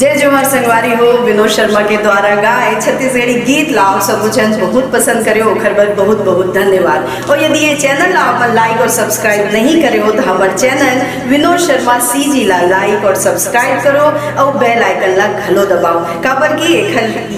जय जोहर संगवारी हो, विनोद शर्मा के द्वारा गाए छत्तीसगढ़ी गीत ला आप सब जन बहुत पसंद करे ओखर बर बहुत बहुत धन्यवाद। और यदि ये चैनल ला अपन लाइक और सब्सक्राइब नहीं करे हो तो हमार channel Vinod Sharma C G ला लाइक और सब्सक्राइब करो, और बेल आइकन ला घलो दबाओ। काबर की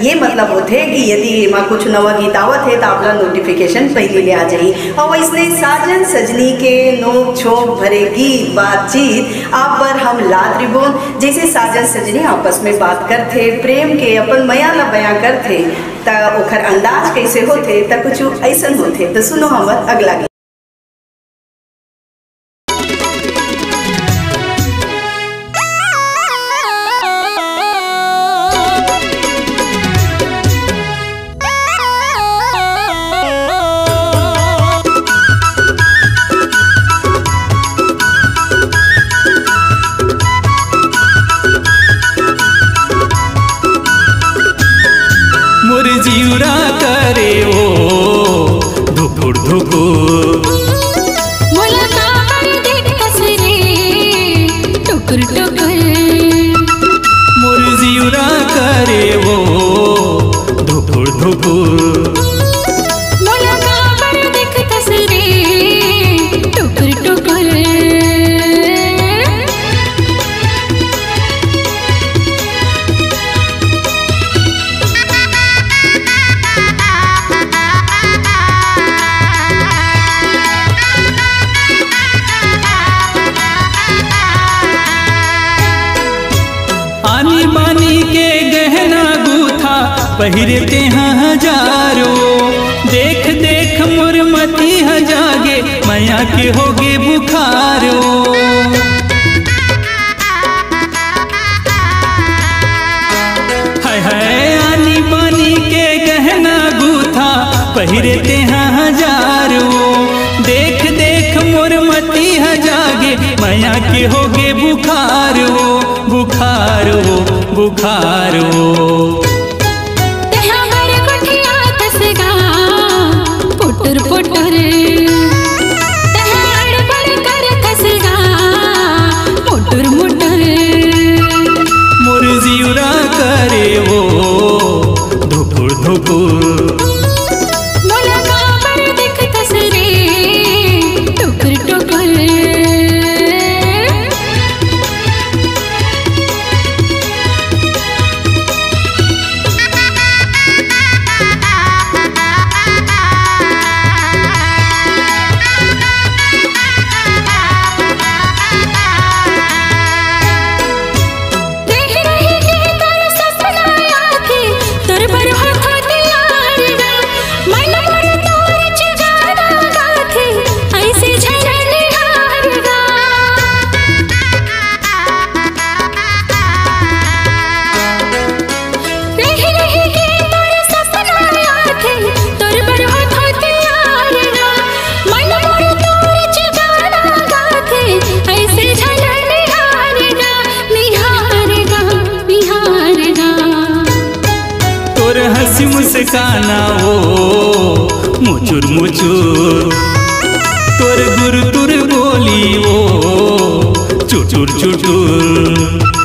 ये मतलब होते कि यदि एमा कुछ नवा गीत आवत है तो आपला नोटिफिकेशन पहले ले आ जाई। और वैसने साजन सजनी के नोक छोक भरे गीत, बातचीत आप पर हम ला रिबोन। जैसे साजन सजनी आपस में बात करते, प्रेम के अपन मया न बयां करते, त ओखर अंदाज कैसे होते कुछ ऐसा होते। तो सुनो हम अगला गीत करे ओ। धुकुर धुकुर पहिरते हैं हजारो। देख देख मुरमती हजागे, मैया के होगे बुखारो। हाय हाय, आनी बानी के गहना गूथा, पहिरते हैं हजारो। देख देख मुरमती हजागे, मैया के होगे बुखारो। बुखारो बुखारो। पुटुर पुटुर हँसी हो। मुचुर मुचुर। तोर गुर तुर बोली ओ चुचुर चुचुर